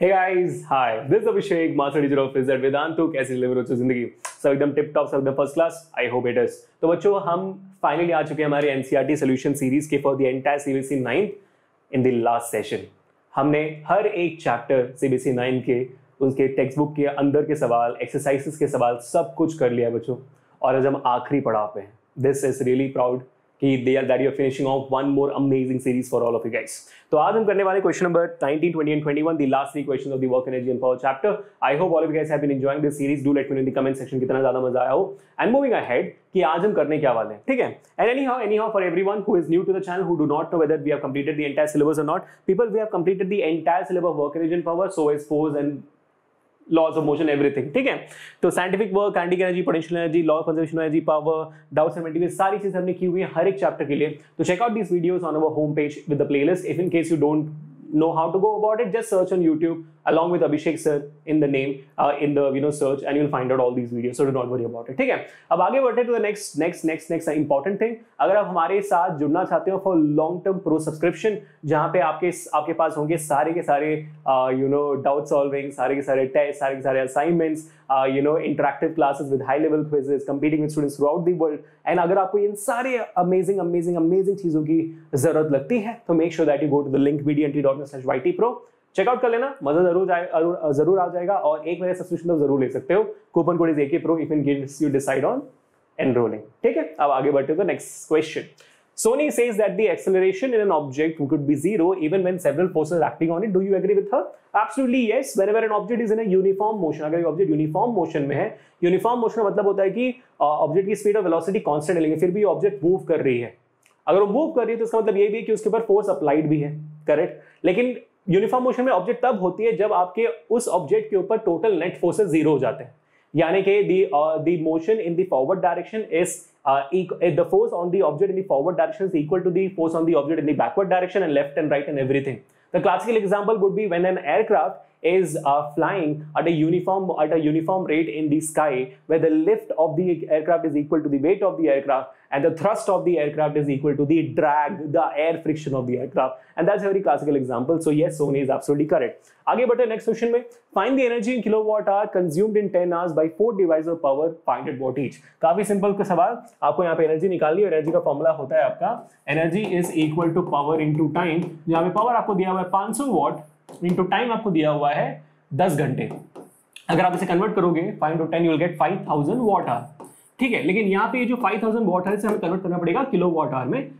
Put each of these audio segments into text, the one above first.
Hey guys, hi. This is Abhishek, Master Teacher of Vedantu. कैसी डिलीवर हो ज़िंदगी? सब एकदम टिप टॉप सब एकदम first class I hope it is तो बच्चों हम फाइनली आ चुके हैं हमारे एनसीईआरटी सॉल्यूशन सीरीज़ के for the entire CBSE 9 in the last session हमने हर एक चैप्टर सीबीएसई 9 के उसके टेक्स्ट बुक के अंदर के सवाल एक्सरसाइजेस के सवाल सब कुछ कर लिया बच्चों. और आज हम आखिरी पड़ाव पे हैं. दिस इज़ रियली प्राउड कि they are that you finishing off one more amazing series for all of you guys तो आज हम करने वाले question number 19 20 and 21 the last three question of the work energy and power chapter I hope all of you guys have been enjoying this series do let me know in the comment section कितना ज़्यादा मज़ा आया हो. And moving ahead कि आज हम करने क्या वाले हैं? ठीक है? And anyhow anyhow for everyone who is new to the channel who do not know whether we have completed the entire syllabus और not people we have completed the entire syllabus work energy and power so is force and laws of motion everything ठीक है? तो scientific work kinetic energy potential energy law of conservation energy power doubts and सारी चीज़ें हमने की हुई है हर एक चैप्टर के लिए। तो check out this videos on our home page with the playlist if in case you don't know how to go about it just search on youtube along with abhishek sir in the name uh, in the you know search and you'll find out all these videos so do not worry about it ठीक है? अब आगे बढ़ते तो next next next next important thing अगर आप हमारे साथ जुड़ना चाहते हो for long term pro subscription जहाँ पे आपके आपके पास होंगे सारे के सारे यू नो डाउट सॉल्विंग सारे के सारे टेस्ट सारे के सारे assignments you know interactive classes with high level quizzes competing with students throughout the world and अगर आपको इन सारे अमेजिंग अमेजिंग अमेजिंग चीज़ों की ज़रूरत लगती है तो make sure that you go to the link bdnt.net/yt pro check out कर लेना मज़ा ज़रूर जाए ज़रूर आ जाएगा और एक महीने सब्सक्रिप्शन तो ज़रूर ले सकते हो। Coupon code is AK pro if in gives you decide on enrolling ठीक है? अब आगे बढ़ते हो next question Sony says that the acceleration in an object could be zero even when several forces are acting on it. Do you agree with her? Absolutely yes. Whenever an object is in a uniform motion, अगर object uniform motion में है uniform motion का मतलब होता है कि object की speed और वेलोसिटी कांस्टेंट लेंगे फिर भी ऑब्जेक्ट मूव कर रही है। अगर वो मूव कर रही है तो इसका मतलब ये भी है कि उसके ऊपर फोर्स अप्लाइड भी है। करेक्ट लेकिन यूनिफॉर्म मोशन में ऑब्जेक्ट तब होती है जब आपके उस ऑब्जेक्ट के ऊपर टोटल नेट फोर्सेस ज़ीरो हो जाते हैं। यानी कि the the motion in the forward direction is the force on the object in the forward direction is equal to the force on the object in the backward direction and left and right and everything the classical example would be when an aircraft is uh, flying at a uniform at a uniform rate in the sky where the lift of the aircraft is equal to the weight of the aircraft and the thrust of the aircraft is equal to the drag the air friction of the aircraft and that's a very classical example so yes Sony is absolutely correct आगे बढ़ते next question में find the energy in kilowatt hour consumed in 10 hours by four device of power 500 watt each काफी simple का सवाल आपको यहाँ पे energy निकालनी है एनर्जी का फॉर्मूला होता है आपका energy is equal to power into time यहाँ पे पावर आपको दिया हुआ है 500 वॉट इनटू टाइम आपको दिया हुआ है 10 घंटे। अगर आप इसे कन्वर्ट करोगे 5 into 10 you will get 5000 watt hour ठीक है, लेकिन यहाँ पे जो 5000 वॉट आवर से हमें कन्वर्ट करना पड़ेगा किलो वॉट आवर में।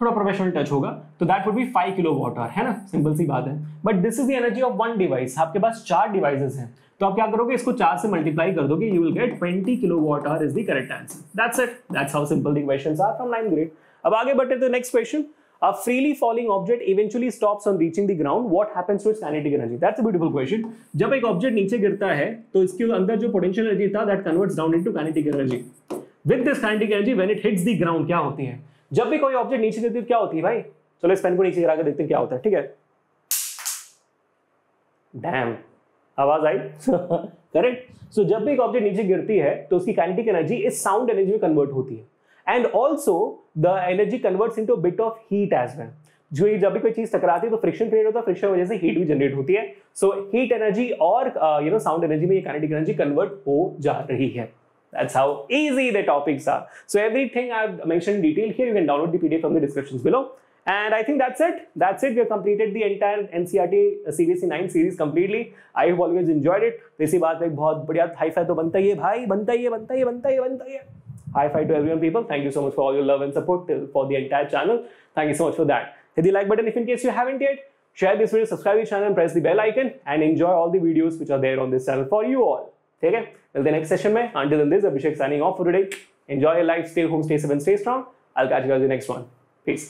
थोड़ा प्रोफेशनल टच होगा तो that would be five kilo watt hour है ना? सिंपल सी बात है। But this is the energy of one device आपके पास चार डिवाइसेस हैं। तो आप क्या करोगे, इसको चार से मल्टीप्लाई कर दोगे you will get 20 kilo watt hour is the correct answer that's it that's how simple the questions are from 9th grade अब आगे बढ़ते तो next question A freely falling object eventually stops on reaching the ground. What happens to its kinetic energy? That's a beautiful question. जब एक object नीचे गिरता है तो इसके अंदर जो पोटेंशियल एनर्जी था that converts down into kinetic energy with this kinetic energy when it hits the ground क्या होती है? जब भी कोई ऑब्जेक्ट नीचे गिरती है, क्या होती है भाई? चलो इस पेन को नीचे गिरा के देखते हैं क्या होता है, ठीक है? डैम आवाज़ आई? करेक्ट सो जब भी एक ऑब्जेक्ट नीचे गिरती है तो उसकी काइनेटिक एनर्जी इस साउंड एनर्जी में कन्वर्ट होती है. And also the energy converts into bit of heat as well जो जब भी कोई चीज़ टकराती है तो फ्रिक्शन क्रिएट होता है फ्रिक्शन वजह से हीट भी जनरेट होती है सो हीट एनर्जी और यू नो साउंड एनर्जी में ये काइनेटिक एनर्जी कन्वर्ट हो जा रही है That's how easy the topics are. So everything I've mentioned in detail here, you can download the PDF from the descriptions below. And I think that's it. That's it. We have completed the entire NCRT CBSE 9 series completely. I have always enjoyed it. इसी बात एक बहुत बढ़िया hi fi तो बनता ही है भाई बनता ही है बनता ही है बनता ही है बनता ही है High five to everyone, people. Thank you so much for all your love and support for the entire channel. Thank you so much for that. Hit the like button if in case you haven't yet. Share this video, subscribe to the channel, and press the bell icon, and enjoy all the videos which are there on this channel for you all. ठीक है मिलते हैं next session में until then this Abhishek signing off for today enjoy your life stay home stay safe and stay strong I will catch you guys in next one peace